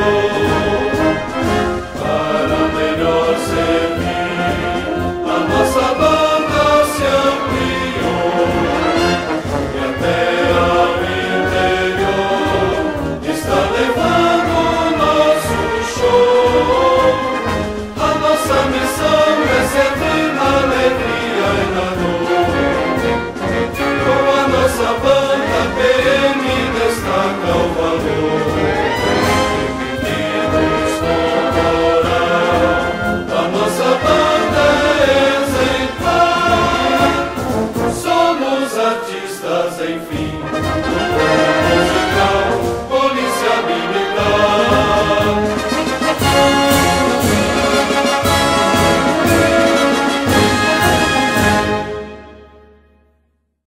Amen.